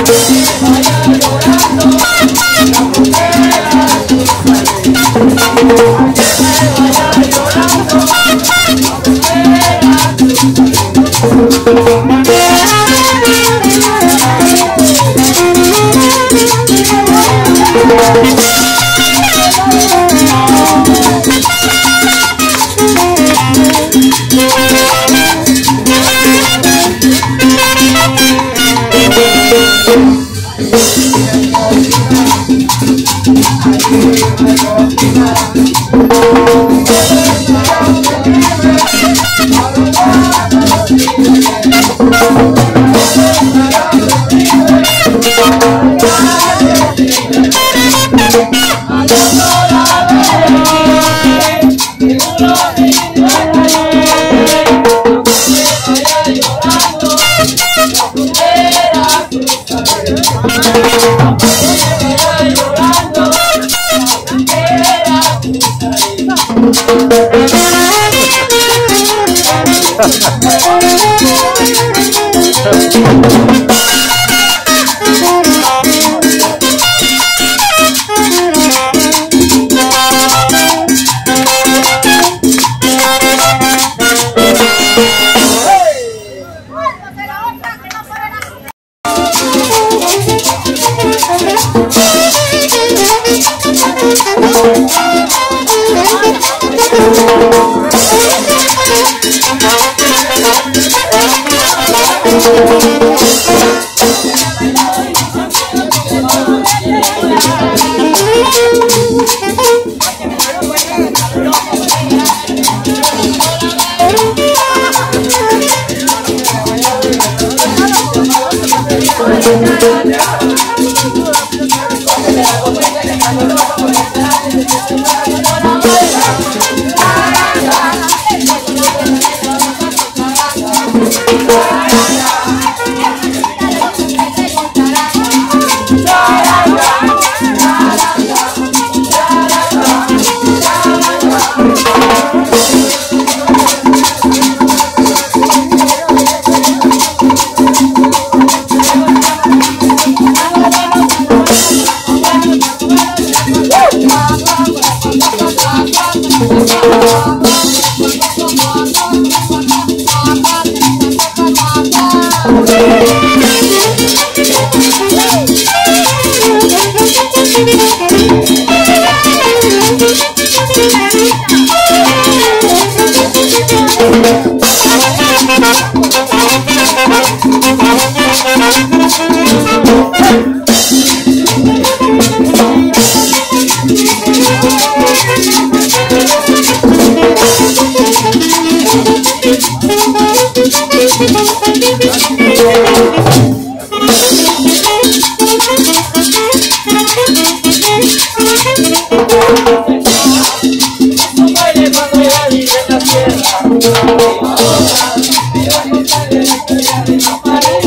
Pode. Thank Thank you. Gracias.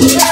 Yeah.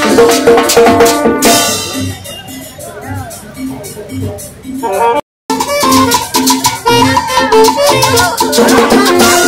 Thank you.